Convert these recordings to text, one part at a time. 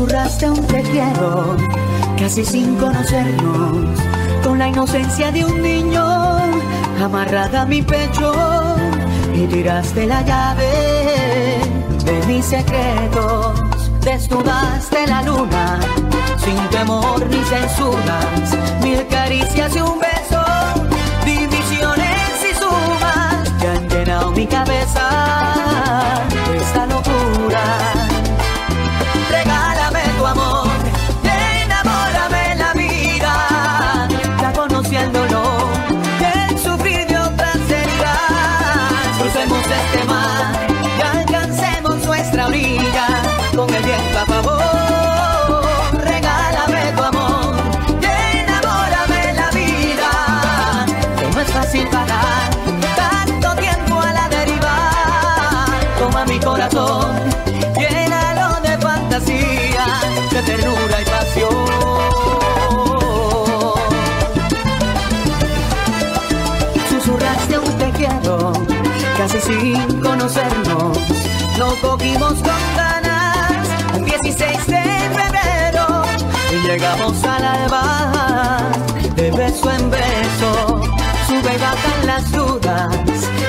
susurraste un te casi sin conocernos, con la inocencia de un niño, amarrada a mi pecho, y tiraste la llave de mis secretos, desnudaste la luna, sin temor ni censuras, mil caricias y un beso, con el viento a favor. Regálame tu amor, enamórame la vida, que no es fácil pagar tanto tiempo a la deriva. Toma mi corazón, llénalo de fantasía, de ternura y pasión. Susurraste un te quiero, casi sin conocernos. Lo cogimos con 16 de febrero, y llegamos al alba, de beso en beso. Sube y bajan las dudas,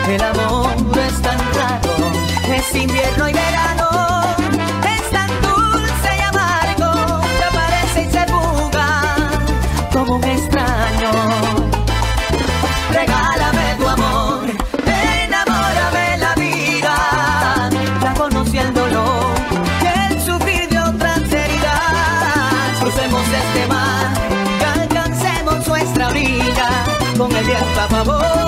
el amor es tan raro, es invierno y verano. Favor.